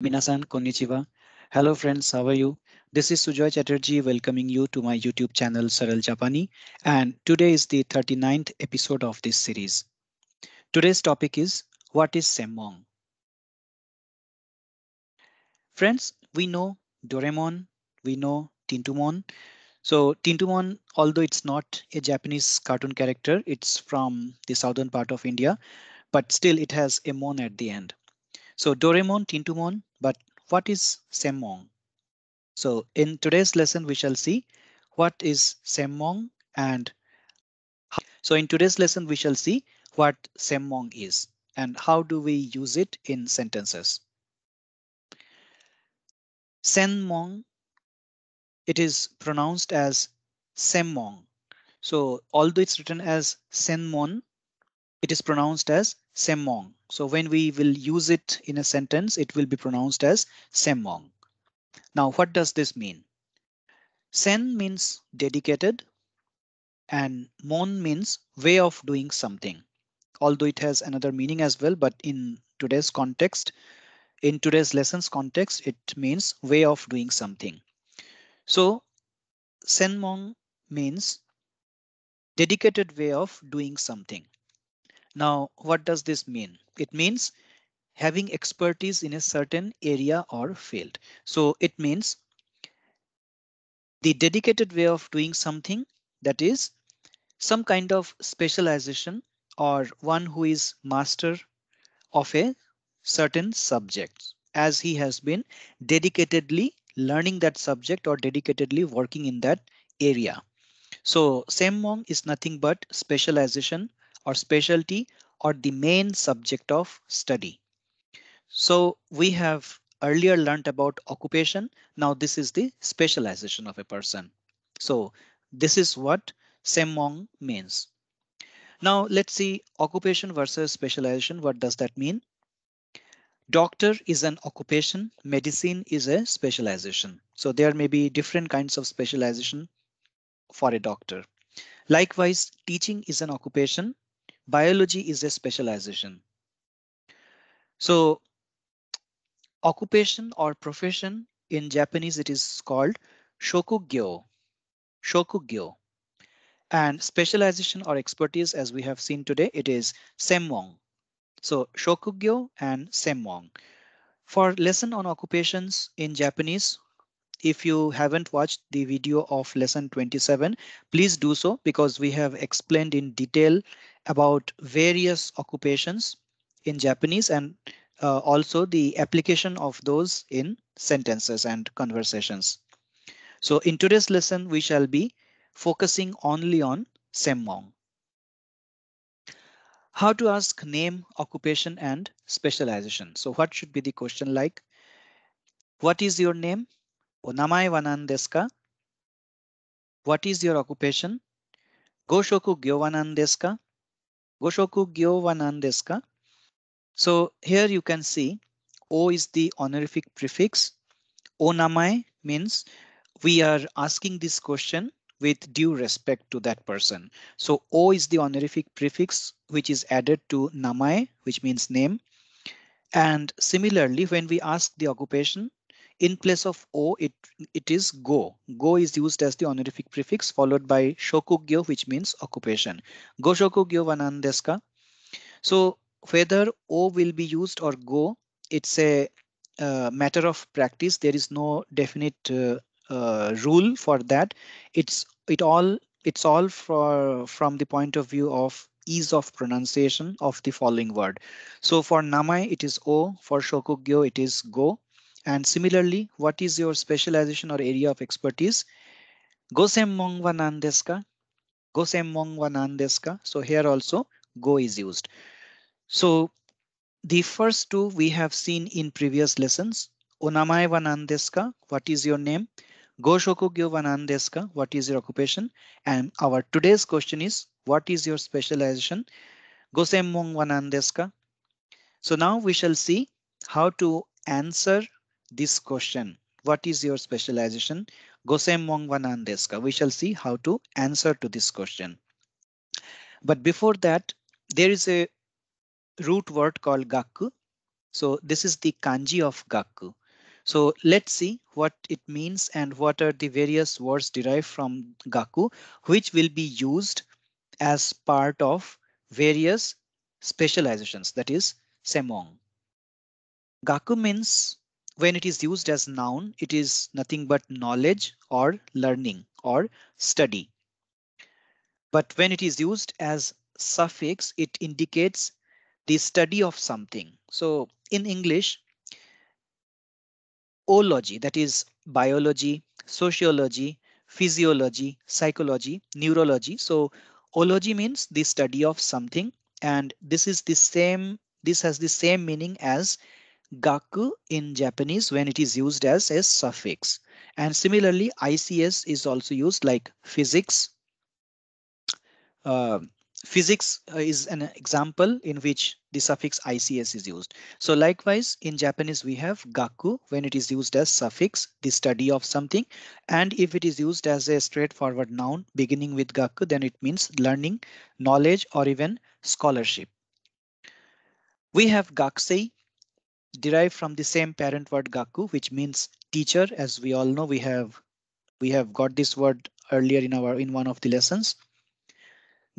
Minasan konnichiwa. Hello friends, how are you? This is Sujoy Chatterjee welcoming you to my YouTube channel Saral Japani and today is the 39th episode of this series. Today's topic is what is Semmong? Friends, we know Doraemon, we know Tintumon. So Tintumon, although it's not a Japanese cartoon character, it's from the southern part of India, but still it has a mon at the end. So Doraemon, Tintumon, but what is Semmong? So in today's lesson, we shall see what is Semmong and how. so in today's lesson, we shall see what Semmong is and how do we use it in sentences. Semmong, it is pronounced as Semmong. So although it's written as Senmon, it is pronounced as Semmong. So when we will use it in a sentence, it will be pronounced as Semmong. Now, what does this mean? Sen means dedicated and mon means way of doing something. Although it has another meaning as well, but in today's context, in today's lessons context, it means way of doing something. So Senmong means dedicated way of doing something. Now, what does this mean? It means having expertise in a certain area or field. So it means the dedicated way of doing something that is some kind of specialization or one who is master of a certain subject as he has been dedicatedly learning that subject or dedicatedly working in that area. So Semmong is nothing but specialization or specialty or the main subject of study. So we have earlier learned about occupation. Now this is the specialization of a person. So this is what semong means. Now let's see occupation versus specialization. What does that mean? Doctor is an occupation, medicine is a specialization. So there may be different kinds of specialization for a doctor. Likewise, teaching is an occupation, biology is a specialization. So occupation or profession in Japanese, it is called shokugyo, shokugyo. And specialization or expertise, as we have seen today, it is semmong. So shokugyo and semmong. For lesson on occupations in Japanese, if you haven't watched the video of lesson 27, please do so because we have explained in detail about various occupations in Japanese and uh, also the application of those in sentences and conversations. So in today's lesson, we shall be focusing only on semmong. How to ask name, occupation and specialization. So what should be the question like? What is your name? Onamae wa nan desu ka? What is your occupation? Goshoku gyo wa nan desu ka? Goshoku? So here you can see O is the honorific prefix. Onamae means we are asking this question with due respect to that person. So O is the honorific prefix which is added to namae, which means name. And similarly, when we ask the occupation, in place of O, it, it is go. Go is used as the honorific prefix followed by shokugyo, which means occupation. Go shokugyo wanan desu? So whether O will be used or go, it's a uh, matter of practice. There is no definite uh, uh, rule for that. It's it all it's all for from the point of view of ease of pronunciation of the following word. So for namai it is o, for shokugyo it is go. And similarly, what is your specialization or area of expertise? Gosemmong wa nan desu ka? Gosemmong wa nan desu ka? So here also go is used. So the first two we have seen in previous lessons. Onamae wa nan desu ka? What is your name? Goshokugyo wa nan desu ka? What is your occupation? And our today's question is, what is your specialization? Gosemmong wa nan desu ka? So now we shall see how to answer this question. What is your specialization? Gosemmong wa nan desu ka? We shall see how to answer to this question. But before that, there is a root word called gaku. So this is the kanji of gaku. So let's see what it means and what are the various words derived from gaku, which will be used as part of various specializations, that is semong. Gaku means when it is used as noun, it is nothing but knowledge or learning or study. But when it is used as suffix, it indicates the study of something. So in English, ology, that is biology, sociology, physiology, psychology, neurology. So ology means the study of something and this is the same this has the same meaning as gaku in Japanese when it is used as a suffix. And similarly, ICS is also used like physics. Uh, physics is an example in which the suffix ICS is used. So likewise, in Japanese, we have gaku when it is used as suffix, the study of something. And if it is used as a straightforward noun beginning with gaku, then it means learning, knowledge, or even scholarship. We have gakusei derived from the same parent word gaku, which means teacher. As we all know, we have we have got this word earlier in our in one of the lessons.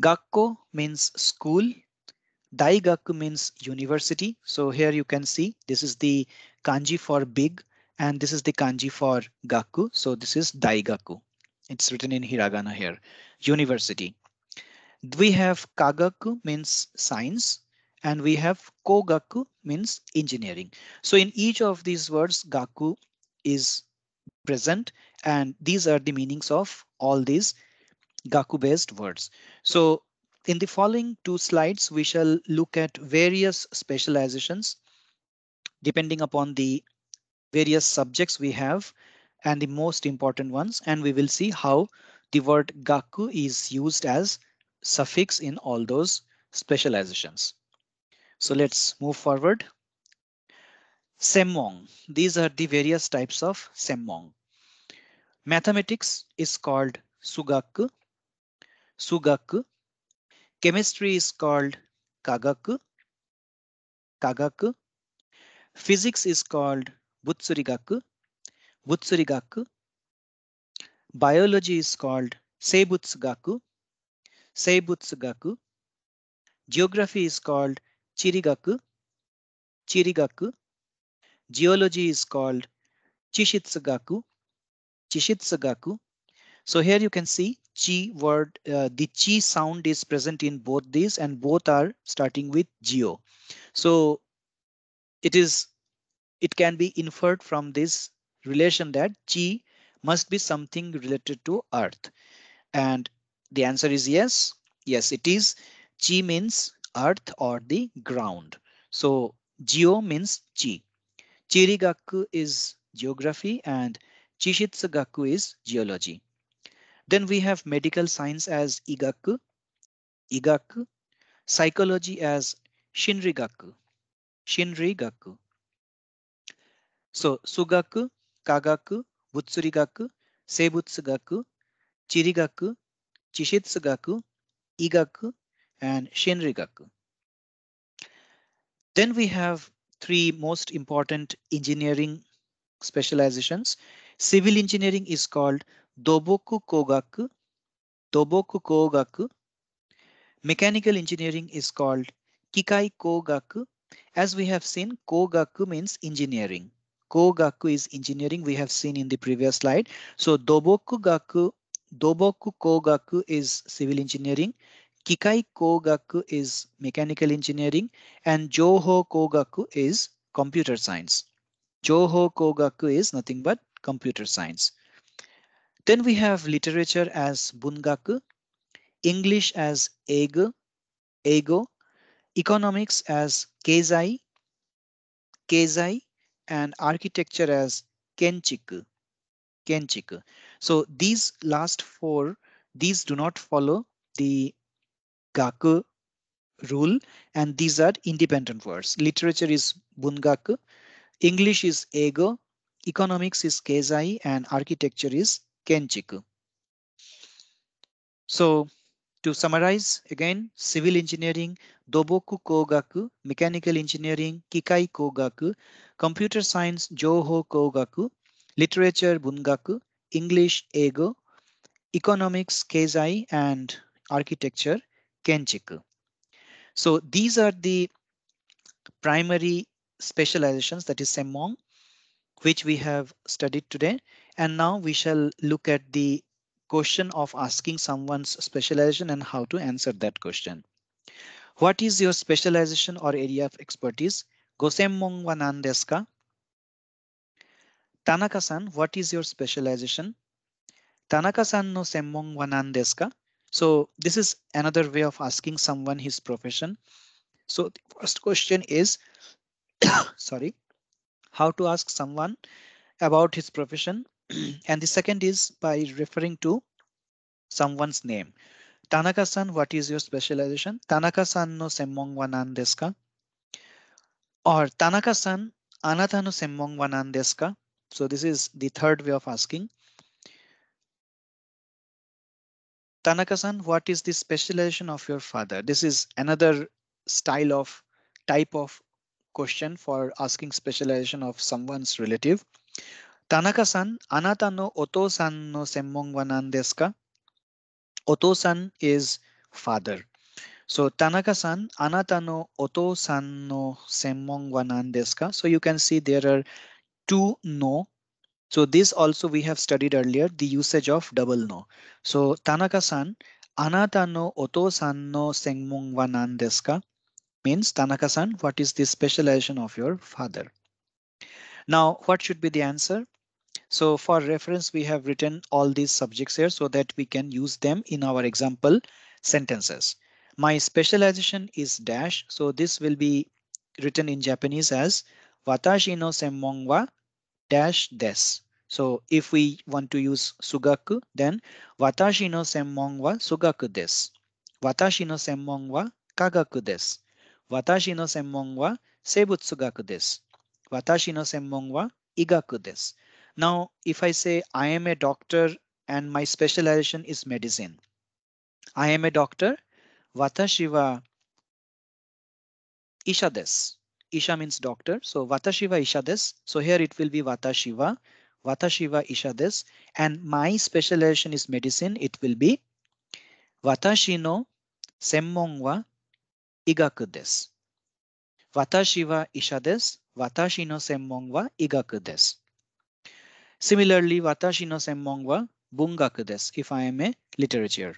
Gakko means school. Daigaku means university. So here you can see this is the kanji for big and this is the kanji for gaku. So this is Daigaku. It's written in hiragana here. University. We have kagaku means science and we have kogaku means engineering. So in each of these words, gaku is present and these are the meanings of all these gaku based words. So in the following two slides, we shall look at various specializations depending upon the various subjects we have and the most important ones. And we will see how the word gaku is used as suffix in all those specializations. So let's move forward. Semmong. These are the various types of semmong. Mathematics is called sugaku. Sugaku. Chemistry is called kagaku. Kagaku. Physics is called butsurigaku. Butsurigaku. Biology is called seibutsugaku. Seibutsugaku. Geography is called Chirigaku. Chirigaku. Geology is called Chishitsugaku. Chishitsugaku. So here you can see chi word, uh, the chi sound is present in both these and both are starting with geo. So it is, it can be inferred from this relation that chi must be something related to earth. And the answer is yes. Yes, it is. Chi means earth or the ground. So geo means chi. Chirigaku is geography and Chishitsugaku is geology. Then we have medical science as Igaku, Igaku, psychology as Shinrigaku, Shinrigaku. So Sugaku, Kagaku, Butsurigaku, Seibutsugaku, Chirigaku, Chishitsugaku, Igaku, and Shinrigaku. Then we have three most important engineering specializations. Civil engineering is called Doboku Kogaku. Doboku Kogaku. Mechanical engineering is called Kikai Kogaku. As we have seen, Kogaku means engineering. Kogaku is engineering we have seen in the previous slide. So Doboku Gaku, Doboku Kogaku is civil engineering. Kikai Kogaku is mechanical engineering and Joho Kogaku is computer science. Joho Kogaku is nothing but computer science. Then we have literature as Bungaku, English as Eigo, Eigo, economics as Keizai, Keizai, and architecture as Kenchiku, Kenchiku. So these last four, these do not follow the gaku rule and these are independent words. Literature is bungaku, English is eigo, economics is keizai and architecture is kenchiku. So to summarize again, civil engineering, Doboku Kogaku, Mechanical Engineering, Kikai Kogaku, Computer Science, Joho Kogaku, Literature, Bungaku, English, Eigo, Economics, Keizai, and Architecture, Kenchiku. So these are the primary specializations that is Semmong, which we have studied today. And now we shall look at the question of asking someone's specialization and how to answer that question. What is your specialization or area of expertise? Gosemmong wa nan desu ka? Tanaka-san, what is your specialization? Tanaka-san no semmong wa nan desu ka? So this is another way of asking someone his profession. So the first question is, sorry, how to ask someone about his profession. and the second is by referring to someone's name. Tanaka-san, what is your specialization? Tanaka-san no semmong wa nan desu ka? Or Tanaka-san, anata no semmong wa nan desu ka? So this is the third way of asking. Tanaka-san, what is the specialization of your father? This is another style of type of question for asking specialization of someone's relative. Tanaka-san, anata no oto-san no semmong wa nan desu ka? Oto-san is father. So Tanaka-san, anata no oto-san no semmong wa nan desu ka? So you can see there are two no. So this also we have studied earlier, the usage of double no. So Tanaka-san, anata no oto-san no semmong wa nan desu ka? Means Tanaka-san, what is the specialization of your father? Now, what should be the answer? So for reference, we have written all these subjects here so that we can use them in our example sentences. My specialization is dash. So this will be written in Japanese as Watashi no semmong wa dash des. So if we want to use sugaku, then Watashi no semmong wa sugaku des. Watashi no semmong wa kagaku des. Watashi no semmong wa seibutsugaku desu. Watashi no semmong wa igaku desu. Now, if I say I am a doctor and my specialization is medicine. I am a doctor. Watashi wa isha desu. Isha means doctor. So watashi wa isha desu. So here it will be. Watashi wa isha desu. And my specialization is medicine. It will be watashi no semmong wa igaku desu. Watashi isha desu. Watashi no semmong wa igaku desu. Similarly, watashi no semmong wa bungaku desu if I am a literature.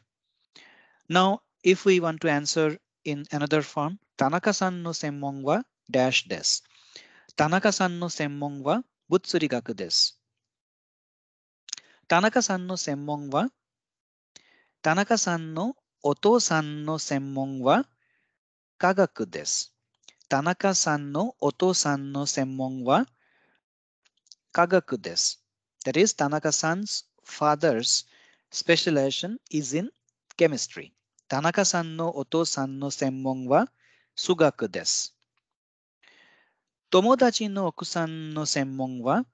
Now, if we want to answer in another form, Tanaka-san no semmong wa ダッシュです。田中さんの専門は物理学です。田中さんの専門は田中さんのお父さんの専門は科学です。田中さんのお父さんの専門は科学です。That is, 田中さん 's father's specialization is in chemistry. 田中さんのお父さんの専門は数学です。No oto-san no semmong wa sugaku desu. Tomodachi no okusan no semmong wa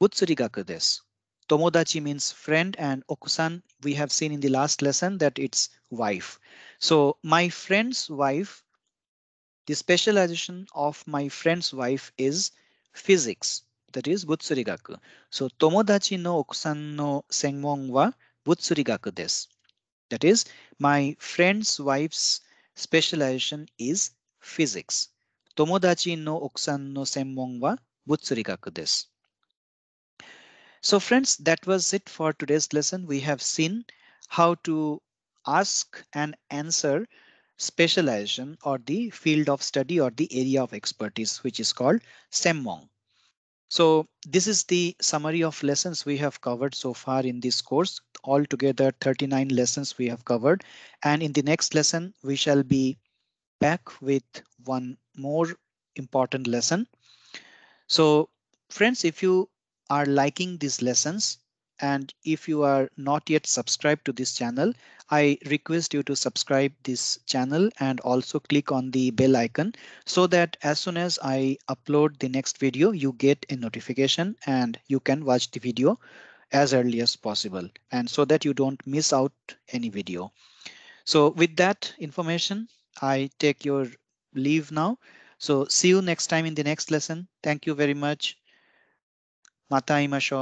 butsurigaku desu. Tomodachi means friend and okusan we have seen in the last lesson that it's wife. So my friend's wife, the specialization of my friend's wife is physics that is butsurigaku. So tomodachi no okusan no semmong wa butsurigaku desu. That is my friend's wife's specialization is physics. Tomodachi no okusan no semmong wa butsurigaku desu. So friends, that was it for today's lesson. We have seen how to ask and answer specialization or the field of study or the area of expertise, which is called Semmong. So this is the summary of lessons we have covered so far in this course. Altogether 39 lessons we have covered. And in the next lesson, we shall be back with one more important lesson. So friends, if you are liking these lessons and if you are not yet subscribed to this channel, I request you to subscribe this channel and also click on the bell icon so that as soon as I upload the next video, you get a notification and you can watch the video as early as possible and so that you don't miss out any video. So with that information, I take your leave now. So see you next time in the next lesson. Thank you very much. Mata imasho.